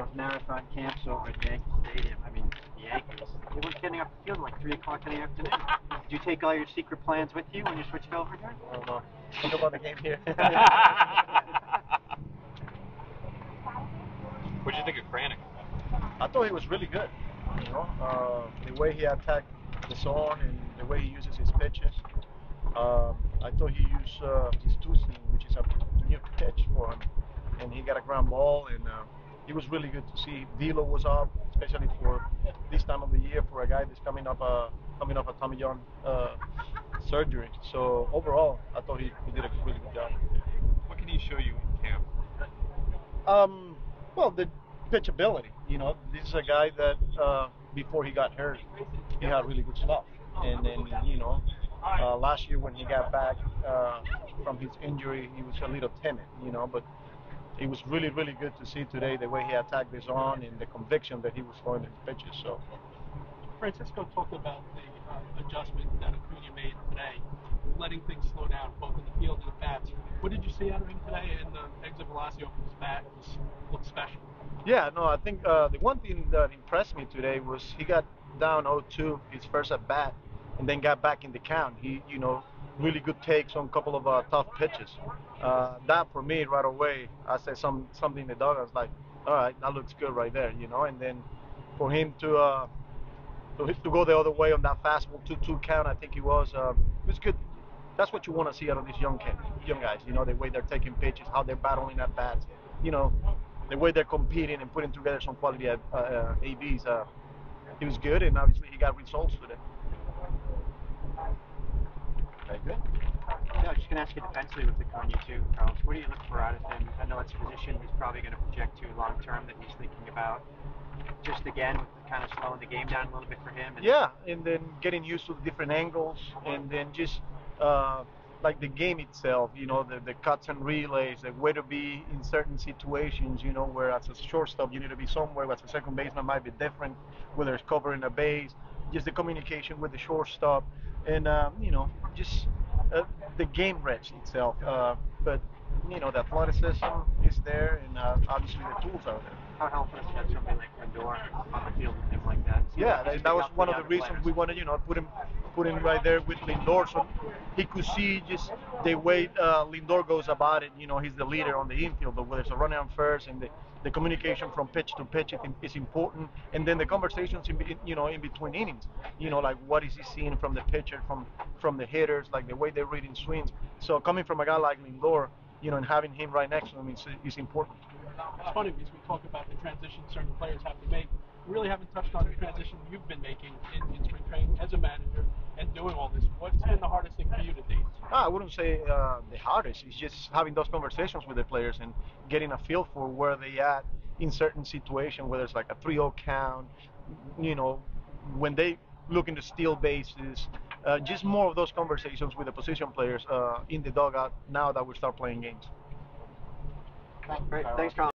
those marathon camps over at Yankee Stadium. I mean, the Yankees. They weren't getting off the field like three o'clock in the afternoon. Did you take all your secret plans with you when you switched over here? I don't know. Think about the game here. What'd you think of Kranick? I thought he was really good. You know, uh, the way he attacked the zone and the way he uses his pitches. Um, I thought he used uh, his two seam, which is a new pitch for him, and he got a ground ball, and uh, it was really good to see. Velo was up, especially for this time of the year for a guy that's coming up a coming off a Tommy John uh, surgery. So overall, I thought he, he did a really good job. What can he show you in camp? Um, well, the pitchability. You know, this is a guy that uh, before he got hurt, he had really good stuff, and then you know, uh, last year when he got back uh, from his injury, he was a little timid. You know, but it was really, really good to see today the way he attacked his on and the conviction that he was throwing his pitches. So. Francisco talked about the uh, adjustment that Acuna made today, letting things slow down both in the field and the bats. What did you see out of him today? And the uh, exit velocity off his bat was, looked special. Yeah, no, I think uh, the one thing that impressed me today was he got down 0-2 his first at bat, and then got back in the count. He, you know, really good takes on a couple of uh, tough pitches. Uh, that for me right away, I said some something to Doug. I was like, all right, that looks good right there, you know. And then for him to uh, to, to go the other way on that fastball 2-2 count, I think he was uh, it was good. That's what you want to see out of these young kids, young guys. You know, the way they're taking pitches, how they're battling at bats. You know, the way they're competing and putting together some quality uh, uh, ABs. Uh, he was good, and obviously he got results today good. Defensively with Acuna too, Carlos. What do you look for out of him? I know it's a position he's probably going to project to long term that he's thinking about. Just again, kind of slowing the game down a little bit for him. And Yeah, and then getting used to the different angles, and then just uh, like the game itself, you know, the, the cuts and relays, the way to be in certain situations, you know, where as a shortstop you need to be somewhere, but as a second baseman might be different, whether it's covering a base, just the communication with the shortstop, and um, you know, just uh, the game reach itself. Uh, but you know, the athleticism is there, and uh, obviously the tools are there. How helpful is to like on the field him like that? Seems Yeah, that, that was one of the reasons we wanted, you know, put him, put him right there with Lindor, so he could see just the way uh, Lindor goes about it. You know, he's the leader on the infield, but whether it's a runner on first and the, the communication from pitch to pitch is, is important, and then the conversations in, you know, in between innings. You know, like what is he seeing from the pitcher, from from the hitters, like the way they're reading swings. So coming from a guy like Lindor, you know, and having him right next to him is, is important. It's funny because we talk about the transition certain players have to make. We really haven't touched on the transition you've been making in, in spring training as a manager and doing all this. What's been the hardest thing for you to date? I wouldn't say uh, the hardest. It's just having those conversations with the players and getting a feel for where they at in certain situations, whether it's like a 3-0 count, you know, when they looking to steal bases. Uh, just more of those conversations with the position players uh, in the dugout now that we start playing games. Great. Thanks, Carlos.